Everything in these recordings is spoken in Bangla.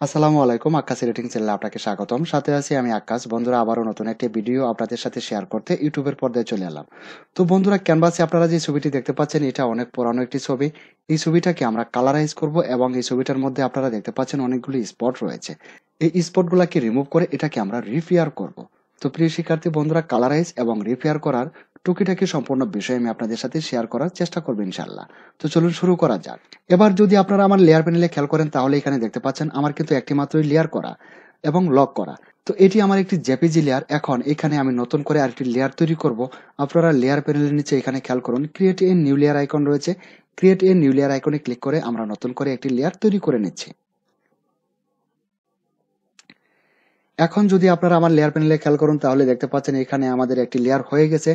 আসসালামু আলাইকুম আকাশ রেটিং চ্যানেলে আপনাকে স্বাগতম। সাথে আছি আমি আকাশ বন্ধুরা, আবারও নতুন একটি ভিডিও আপনাদের সাথে শেয়ার করতে ইউটিউবের পর্দায় চলে এলাম। তো বন্ধুরা, ক্যানভাসে আপনারা যে ছবিটি দেখতে পাচ্ছেন, এটা অনেক পুরানো একটি ছবি। এই ছবিটাকে আমরা কালারাইজ করব এবং এই ছবিটার মধ্যে আপনারা দেখতে পাচ্ছেন অনেকগুলি স্পট রয়েছে। এই স্পটগুলোকে রিমুভ করে এটাকে আমরা রিপেয়ার করব। তো প্রিয় শিক্ষার্থী, বন্ধুরা, কালারাইজ এবং রিপেয়ার করার টুকিটাকি সম্পূর্ণ বিষয় আমি আপনাদের সাথে শেয়ার করার চেষ্টা করব ইনশাল্লাহ তো চলুন শুরু করা যাক। এবার যদি আপনারা আমার লেয়ার প্যানেলে খেয়াল করেন, তাহলে এখানে দেখতে পাচ্ছেন আমার কিন্তু একটি মাত্রই লেয়ার করা এবং লক করা। তো এটি আমার একটি জেপিজি লেয়ার এখন এখানে আমি নতুন করে আরেকটি লেয়ার তৈরি করব। আপনারা লেয়ার প্যানেলের নিচে এখানে খেয়াল করুন create a new layer icon রয়েছে। ক্রিয়েট এ নিউ লেয়ার আইকনে ক্লিক করে আমরা নতুন করে একটি লেয়ার তৈরি করে নিচ্ছি। এখন যদি আপনারা আমার লেয়ার প্যানেলে খেয়াল করুন, তাহলে দেখতে পাচ্ছেন এখানে আমাদের একটি লেয়ার হয়ে গেছে।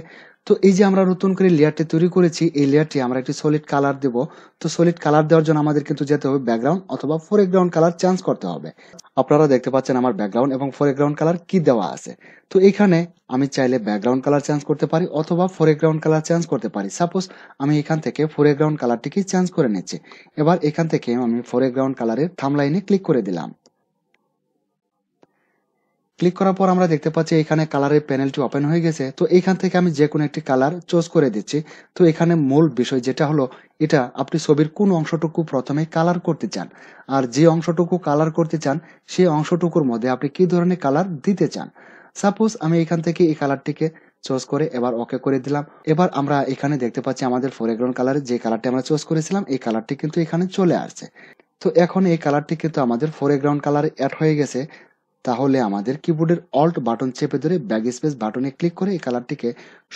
তো এই যে আমরা নতুন করে লেয়ারটি তৈরি করেছি, এই লেয়ারটি আমরা একটি সলিড কালার দেব। তো সলিড কালার দেওয়ার জন্য আমাদের কিন্তু যেতে হবে ব্যাকগ্রাউন্ড অথবা ফোরগ্রাউন্ড কালার চেঞ্জ করতে হবে। আপনারা দেখতে পাচ্ছেন আমার ব্যাকগ্রাউন্ড এবং ফোরগ্রাউন্ড কালার কি দেওয়া আছে। তো এখানে আমি চাইলে ব্যাকগ্রাউন্ড কালার চেঞ্জ করতে পারি অথবা ফোরগ্রাউন্ড কালার চেঞ্জ করতে পারি। সাপোজ আমি এখান থেকে ফোরগ্রাউন্ড কালারটিকে চেঞ্জ করে নিচ্ছি। এবার এখান থেকে আমি ফোরগ্রাউন্ড কালারের থাম লাইনে ক্লিক করে দিলাম। ক্লিক করার পর আমরা দেখতে পাচ্ছি এখানে কালারের প্যানেলটি ওপেন হয়ে গেছে। তো এখান থেকে আমি যে কোনো একটি কালার চুজ করে দিচ্ছি। তো এখানে মূল বিষয় যেটা হলো, এটা আপনি ছবির কোন অংশটুকু প্রথমে কালার করতে চান আর যে অংশটুকু কালার করতে চান, সেই অংশটুকুর মধ্যে আপনি কি ধরনের কালার দিতে চান। সাপোজ আমি এখান থেকে এই কালারটিকে চুজ করে এবার ওকে করে দিলাম। এবার আমরা এখানে দেখতে পাচ্ছি আমাদের ফোরগ্রাউন্ড কালারের যে কালারটি আমরা চুজ করেছিলাম, এই কালারটি কিন্তু এখানে চলে আসছে। তো এখন এই কালারটি কিন্তু আমাদের ফোরগ্রাউন্ড কালার অ্যাড হয়ে গেছে। তাহলে আমাদের কিবোর্ডের অল্ট বাটন চেপে ধরে ব্যাগ স্পেস বাটনে ক্লিক করে এই কালারটিকে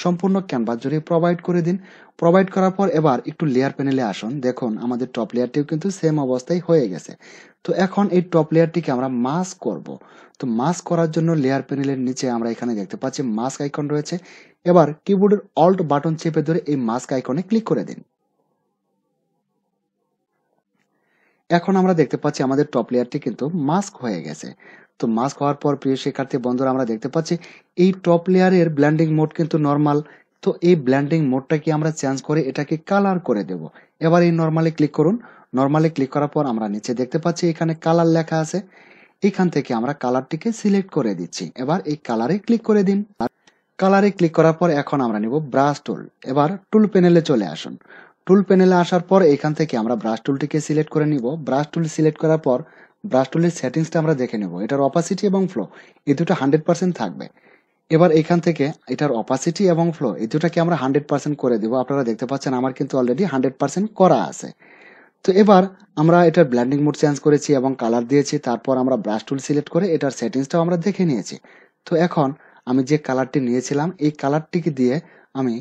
সম্পূর্ণ ক্যানভাস জুড়ে প্রোভাইড করে দিন। প্রোভাইড করার পর এবার একটু লেয়ার প্যানেলে আসুন। দেখুন, আমাদের টপ লেয়ারটিও কিন্তু সেম অবস্থায় হয়ে গেছে। তো এখন এই টপ লেয়ারটিকে আমরা মাস্ক করব। তো মাস্ক করার জন্য লেয়ার প্যানেলের নিচে আমরা এখানে দেখতে পাচ্ছি মাস্ক আইকন রয়েছে। এবার কিবোর্ডের অল্ট বাটন চেপে ধরে এই মাস্ক আইকনে ক্লিক করে দিন। এখন আমরা দেখতে পাচ্ছি আমাদের টপ লেয়ারটি কিন্তু মাস্ক হয়ে গেছে। তো মাস্ক হওয়ার পর, প্রিয় শিক্ষার্থী বন্ধুরা, আমরা দেখতে পাচ্ছি এই টপ লেয়ারের ব্ল্যান্ডিং মোড কিন্তু নর্মাল তো এই ব্ল্যান্ডিং মোডটাকে আমরা চেঞ্জ করে এটাকে কালার করে দেব। এবার এই নর্মালি ক্লিক করুন। নর্মালি ক্লিক করার পর আমরা নিচে দেখতে পাচ্ছি এখানে কালার লেখা আছে। এখান থেকে আমরা কালারটিকে সিলেক্ট করে দিচ্ছি। এবার এই কালারে ক্লিক করে দিন। কালারে ক্লিক করার পর এখন আমরা নিব ব্রাশ টুল এবার টুল প্যানেলে চলে আসুন। টুল প্যানেলে আসার পর এখান থেকে আমরা ব্রাশ টুলটিকে সিলেক্ট করে নিব। ব্রাশ টুল সিলেক্ট করার পর ব্রাশ টুলের সেটিংসটা আমরা দেখে নেব। এটার অপাসিটি এবং ফ্লো এই দুটো হান্ড্রেড পার্সেন্ট থাকবে। এবার এখান থেকে এটার অপাসিটি এবং ফ্লো এই দুটাকে আমরা হান্ড্রেড পার্সেন্ট করে দেবো। আপনারা দেখতে পাচ্ছেন আমার কিন্তু অলরেডি হান্ড্রেড পার্সেন্ট করা আছে। তো এবার আমরা এটার ব্ল্যান্ডিং মোড চেঞ্জ করেছি এবং কালার দিয়েছি। তারপর আমরা ব্রাশ টুল সিলেক্ট করে এটার সেটিংসটাও আমরা দেখে নিয়েছি। তো এখন আমি যে কালারটি নিয়েছিলাম, এই কালারটিকে দিয়ে আমি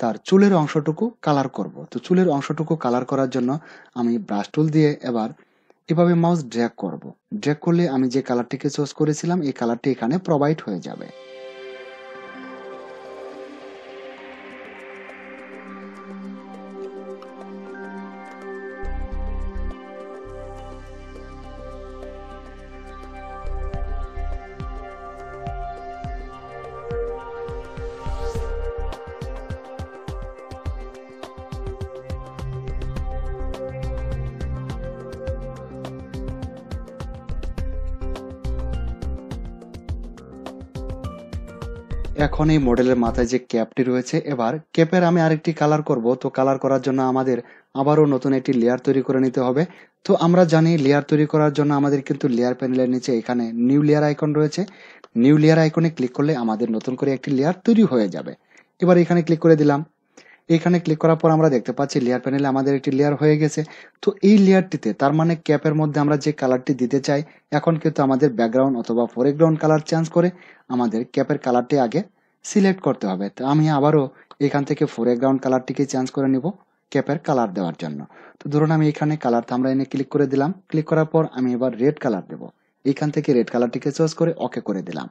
তার চুলের অংশটুকু কালার করব। তো চুলের অংশটুকু কালার করার জন্য আমি ব্রাশ টুল দিয়ে এবার এভাবে মাউস ড্র্যাগ করব। ড্র্যাগ করলে আমি যে কালারটিকে চুজ করেছিলাম, এই কালারটি এখানে প্রোভাইড হয়ে যাবে। এখন এই মডেলের মাথায় যে ক্যাপটি রয়েছে, এবার ক্যাপের আমি আরেকটি কালার করব। তো কালার করার জন্য আমাদের আবারও নতুন একটি লেয়ার তৈরি করে নিতে হবে। তো আমরা জানি লেয়ার তৈরি করার জন্য আমাদের কিন্তু লেয়ার প্যানেলের নিচে এখানে নিউ লেয়ার আইকন রয়েছে। নিউ লেয়ার আইকনে ক্লিক করলে আমাদের নতুন করে একটি লেয়ার তৈরি হয়ে যাবে। এবার এখানে ক্লিক করে দিলাম। এখানে ক্লিক করার পর আমরা দেখতে পাচ্ছি লেয়ার প্যানেলে আমাদের একটি লেয়ার হয়ে গেছে। তো এই লেয়ারটিতে তার মানে ক্যাপের মধ্যে আমরা যে কালারটি দিতে চাই, এখন কিন্তু আমাদের ব্যাকগ্রাউন্ড অথবা ফোরগ্রাউন্ড কালার চেঞ্জ করে আমাদের ক্যাপের কালারটি আগে সিলেক্ট করতে হবে। তো আমি আবারও এখান থেকে ফোরগ্রাউন্ড কালারটিকে চেঞ্জ করে নিব ক্যাপের কালার দেওয়ার জন্য। তো ধরুন আমি এখানে কালার থামরা এনে ক্লিক করে দিলাম। ক্লিক করার পর আমি এবার রেড কালার দেবো। এখান থেকে রেড কালারটিকে চয়েস করে ওকে করে দিলাম।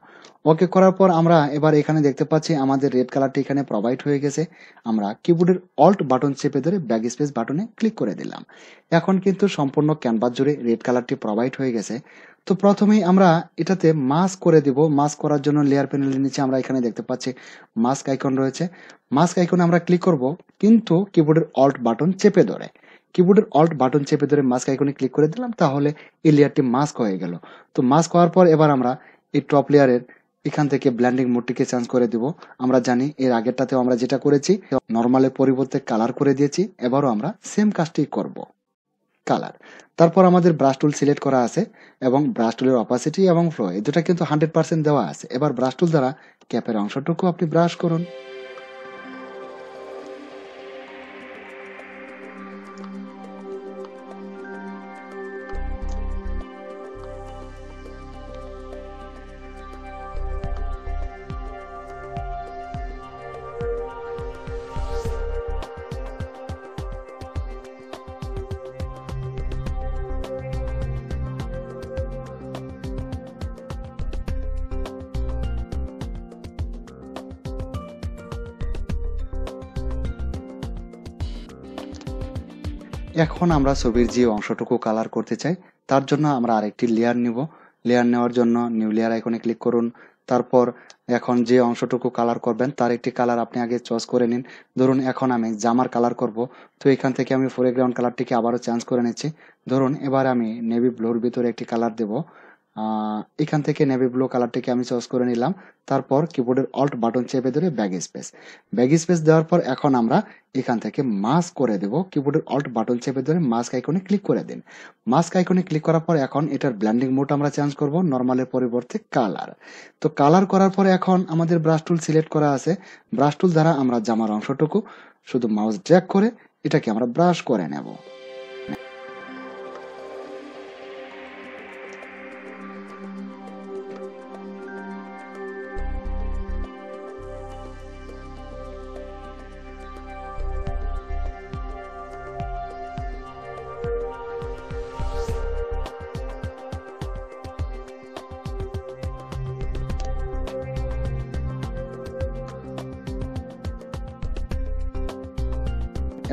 ওকে করার পর আমরা এবার এখানে দেখতে পাচ্ছি আমাদের রেড কালারটি এখানে প্রোভাইড হয়ে গেছে। আমরা কিবোর্ডের অল্ট বাটন চেপে ধরে ব্যাগ স্পেস বাটনে ক্লিক করে দিলাম। এখন কিন্তু সম্পূর্ণ ক্যানভাস জুড়ে রেড কালারটি প্রোভাইড হয়ে গেছে। তো প্রথমেই আমরা এটাতে মাস্ক করে দিব। মাস্ক করার জন্য লেয়ার প্যানেলের নিচে আমরা এখানে দেখতে পাচ্ছি মাস্ক আইকন রয়েছে। মাস্ক আইকনে আমরা ক্লিক করব, কিন্তু কিবোর্ডের অল্ট বাটন চেপে ধরে। কিবোর্ডের অল্ট বাটন চেপে ধরে মাস্ক আইকনে ক্লিক করে দিলাম, তাহলে এই লেয়ারটি মাস্ক হয়ে গেল। তো মাস্ক হওয়ার পর এবার আমরা এই টপ লেয়ারের এখান থেকে ব্ল্যান্ডিং মোডটিকে চেঞ্জ করে দিব। আমরা জানি এর আগেরটাতেও আমরা যেটা করেছি নর্মালের পরিবর্তে কালার করে দিয়েছি, এবারও আমরা সেম কাজটি করব। কালার। তারপর আমাদের ব্রাশ টুল সিলেক্ট করা আছে এবং ব্রাশ টুলের অপাসিটি এবং ফ্লো এই দুটা কিন্তু হান্ড্রেড পার্সেন্ট দেওয়া আছে। এবার ব্রাশ টুল দ্বারা ক্যাপের অংশটুকু আপনি ব্রাশ করুন। এখন আমরা ছবির যে অংশটুকু কালার করতে চাই, তার জন্য আমরা আরেকটি লেয়ার নিব। লেয়ার নেওয়ার জন্য নিউ লেয়ার আইকনে ক্লিক করুন। তারপর এখন যে অংশটুকু কালার করবেন, তার একটি কালার আপনি আগে চয়েস করে নিন। ধরুন, এখন আমি জামার কালার করব। তো এখান থেকে আমি ফোরেগ্রাউন্ড কালারটিকে আবারও চেঞ্জ করে নিচ্ছি। ধরুন, এবার আমি নেভি ব্লুর ভিতরে একটি কালার দেব। এখান থেকে নেভি ব্লু কালারটিকে আমি চয়েস করে নিলাম। তারপর কিবোর্ডের অল্ট বাটন চেপে ধরে ব্যাগ স্পেস ব্যাগ স্পেস দেওয়ার পর এখন আমরা এখান থেকে মাস্ক করে দেব। কিবোর্ডের অল্ট বাটন চেপে ধরে মাস্ক আইকনে ক্লিক করে দিন। মাস্ক আইকনে ক্লিক করার পর এখন এটার ব্ল্যান্ডিং মোড আমরা চেঞ্জ করব নর্মালের পরিবর্তে কালার তো কালার করার পর এখন আমাদের ব্রাশ টুল সিলেক্ট করা আছে। ব্রাশ টুল দ্বারা আমরা জামার অংশটুকু শুধু মাউস ড্র্যাগ করে এটাকে আমরা ব্রাশ করে নেব।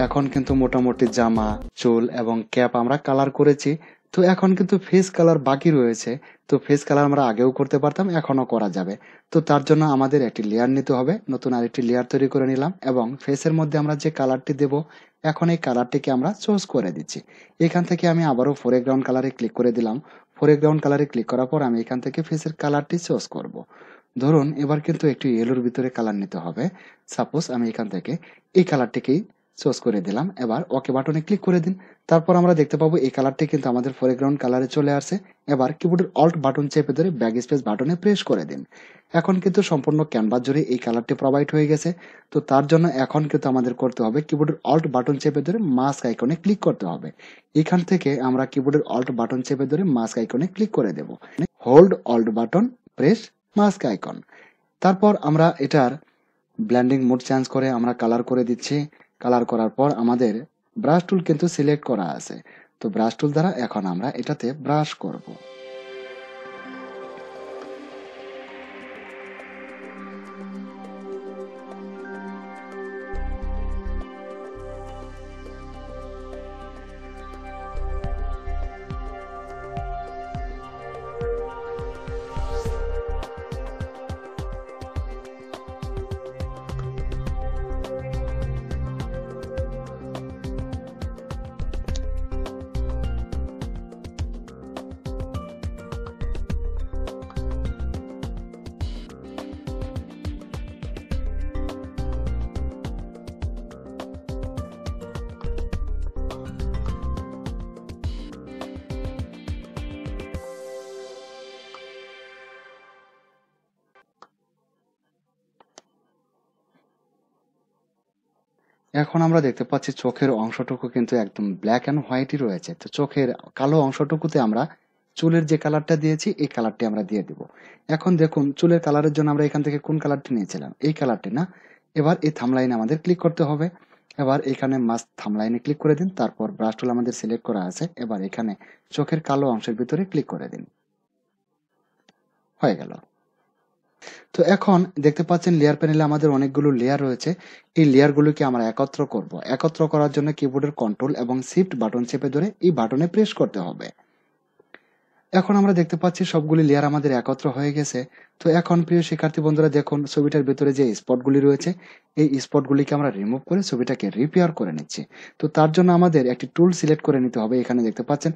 এখন কিন্তু মোটামুটি জামা, চুল এবং ক্যাপ আমরা কালার করেছি। তো এখন কিন্তু ফেস কালার বাকি রয়েছে। তো ফেস কালার আমরা আগেও করতে পারতাম, এখনও করা যাবে। তো তার জন্য আমাদের একটি লেয়ার নিতে হবে। নতুন আরেকটি লেয়ার তৈরি করে নিলাম এবং ফেসের মধ্যে আমরা যে কালারটি দেব, এখন এই কালারটিকে আমরা চুজ করে দিচ্ছি। এখান থেকে আমি আবারও ফোরেগ্রাউন্ড কালারে ক্লিক করে দিলাম। ফোরেগ্রাউন্ড কালারে ক্লিক করার পর আমি এখান থেকে ফেসের কালারটি চুজ করব। ধরুন, এবার কিন্তু একটু ইয়েলোর ভিতরে কালার নিতে হবে। সাপোজ আমি এখান থেকে এই কালারটিকেই চুজ করে দিলাম। এবার ওকে বাটনে ক্লিক করে দিন। তারপর আমরা দেখতে পাবো এই কালারটি কিন্তু আমাদের ফোরেগ্রাউন্ড কালারে চলে আসছে। এবার কিবোর্ডের অল্ট বাটন চেপে ধরে ব্যাক স্পেস বাটনে প্রেস করে দিন। এখন কিন্তু সম্পূর্ণ ক্যানভাস জুড়ে এই কালারটি প্রোভাইড হয়ে গেছে। তো তার জন্য এখন কিন্তু আমাদের করতে হবে কিবোর্ডের অল্ট বাটন চেপে ধরে মাস্ক আইকনে ক্লিক করতে হবে। এখান থেকে আমরা কিবোর্ডের অল্ট বাটন চেপে ধরে মাস্ক আইকনে ক্লিক করে দেব। Hold alt button press mask icon তারপর আমরা এটার ব্ল্যান্ডিং মোড চেঞ্জ করে আমরা কালার করে দিচ্ছি। কালার করার পর আমাদের ব্রাশ টুল কিন্তু সিলেক্ট করা আছে। তো ব্রাশ টুল দ্বারা এখন আমরা এটাতে ব্রাশ করব। এখন আমরা দেখতে পাচ্ছি চোখের অংশটুকু কিন্তু একদম ব্ল্যাক অ্যান্ড হোয়াইটই রয়েছে। তো চোখের কালো অংশটুকুতে আমরা চুলের যে কালারটা দিয়েছি, এই কালারটি আমরা দিয়ে দিব। এখন দেখুন, চুলের কালারের জন্য আমরা এখান থেকে কোন কালারটি নিয়েছিলাম? এই কালারটি না? এবার এই থামলাইনে আমাদের ক্লিক করতে হবে। এবার এখানে মাস্ট থামলাইনে ক্লিক করে দিন, তারপর ব্রাশ টুল আমাদের সিলেক্ট করা আছে। এবার এখানে চোখের কালো অংশের ভিতরে ক্লিক করে দিন। হয়ে গেল। তো এখন দেখতে পাচ্ছেন লেয়ার প্যানেলে আমাদের অনেকগুলো লেয়ার রয়েছে। এই লেয়ারগুলোকে আমরা একত্র করব। একত্র করার জন্য কিবোর্ডের কন্ট্রোল এবং শিফট বাটন চেপে ধরে এই বাটনে প্রেস করতে হবে। এখন আমরা দেখতে পাচ্ছি সবগুলি লেয়ার আমাদের একত্র হয়ে গেছে। তো এখন প্রিয় শিক্ষার্থী বন্ধুরা, দেখুন ছবিটার ভিতরে যে স্পটগুলি রয়েছে, এই স্পটগুলিকে আমরা রিমুভ করে ছবিটাকে রিপেয়ার করে নিচ্ছি। তো তার জন্য আমাদের একটি টুল সিলেক্ট করে নিতে হবে। এখানে দেখতে পাচ্ছেন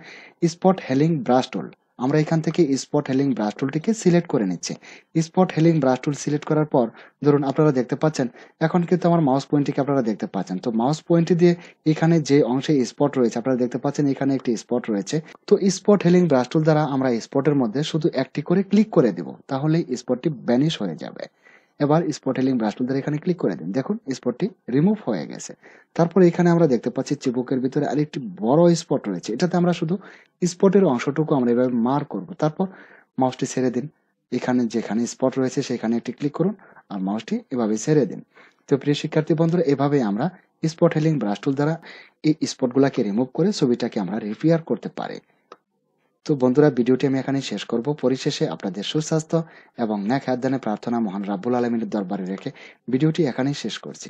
স্পট হেলিং ব্রাশ টুল আমরা এখান থেকে স্পট হেলিং ব্রাশ টুলটিকে সিলেক্ট করে নিচ্ছি। Spot healing brush tool select করার পর, ধরুন আপনারা দেখতে পাচ্ছেন, এখন কিন্তু আমার মাউস পয়েন্টটিকে আপনারা দেখতে পাচ্ছেন। তো মাউস পয়েন্টটি দিয়ে এখানে যে অংশে স্পট রয়েছে, আপনারা দেখতে পাচ্ছেন এখানে একটি স্পট রয়েছে। তো স্পট হেলিং ব্রাশ টুল দ্বারা আমরা স্পটের মধ্যে শুধু একটি করে ক্লিক করে দিব, তাহলে স্পটটি ব্যানিশ হয়ে যাবে। এবার স্পট হেলিং ব্রাশ টুল দ্বারা এখানে ক্লিক করে দিন। দেখুন স্পটটি রিমুভ হয়ে গেছে। তারপর এখানে আমরা দেখতে পাচ্ছি চিবুকের ভিতরে আরেকটি বড় স্পট রয়েছে। এটাতে আমরা শুধু স্পটের অংশটুকু আমরা এভাবে মার করব। তারপর মাউসটি ছেড়ে দিন। এখানে যেখানে স্পট রয়েছে সেখানে একটি ক্লিক করুন আর মাউসটি এভাবে ছেড়ে দিন। তো প্রিয় শিক্ষার্থী বন্ধুরা এভাবে আমরা স্পট হেলিং ব্রাশ টুল দ্বারা এই স্পটগুলোকে রিমুভ করে ছবিটাকে আমরা রিপেয়ার করতে পারি। তো বন্ধুরা, ভিডিওটি আমি এখানে শেষ করব। পরিশেষে আপনাদের সুস্বাস্থ্য এবং ন্যাক হাতদানে প্রার্থনা মহান রাব্বুল আলমীর দরবারে রেখে ভিডিওটি এখানেই শেষ করছি।